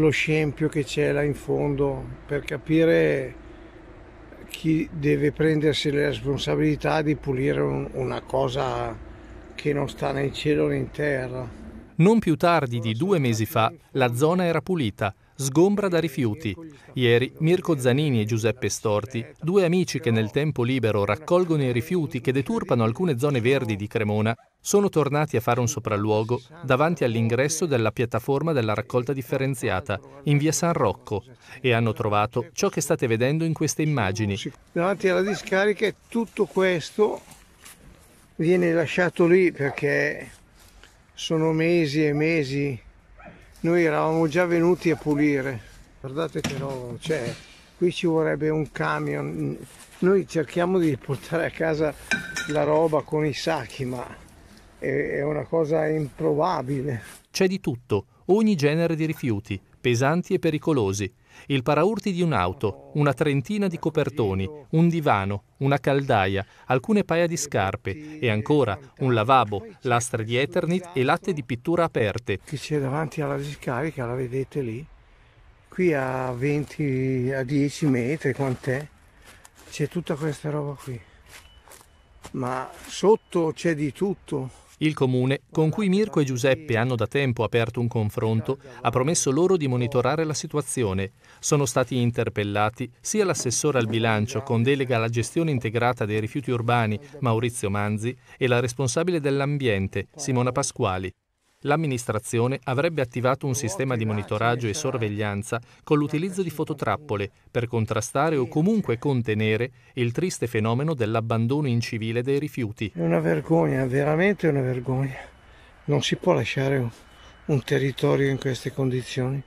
lo scempio che c'è là in fondo per capire chi deve prendersi le responsabilità di pulire un, una cosa che non sta né in cielo né in terra. Non più tardi di due mesi fa la zona era pulita, sgombra da rifiuti. Ieri Mirko Zanini e Giuseppe Storti, due amici che nel tempo libero raccolgono i rifiuti che deturpano alcune zone verdi di Cremona, sono tornati a fare un sopralluogo davanti all'ingresso della piattaforma della raccolta differenziata in via San Rocco e hanno trovato ciò che state vedendo in queste immagini. Davanti alla discarica tutto questo viene lasciato lì perché sono mesi e mesi noi eravamo già venuti a pulire. Guardate che roba c'è, qui ci vorrebbe un camion. Noi cerchiamo di portare a casa la roba con i sacchi, ma è una cosa improbabile. C'è di tutto, ogni genere di rifiuti, pesanti e pericolosi, il paraurti di un'auto, una trentina di copertoni, un divano, una caldaia, alcune paia di scarpe e ancora un lavabo, lastre di Eternit e latte di pittura aperte. Che c'è davanti alla discarica, la vedete lì? Qui a 20, a 10 metri, quant'è? C'è tutta questa roba qui. Ma sotto c'è di tutto. Il comune, con cui Mirko e Giuseppe hanno da tempo aperto un confronto, ha promesso loro di monitorare la situazione. Sono stati interpellati sia l'assessore al bilancio con delega alla gestione integrata dei rifiuti urbani Maurizio Manzi e la responsabile dell'ambiente Simona Pasquali l'amministrazione avrebbe attivato un sistema di monitoraggio e sorveglianza con l'utilizzo di fototrappole per contrastare o comunque contenere il triste fenomeno dell'abbandono incivile dei rifiuti. È una vergogna, veramente una vergogna. Non si può lasciare un territorio in queste condizioni.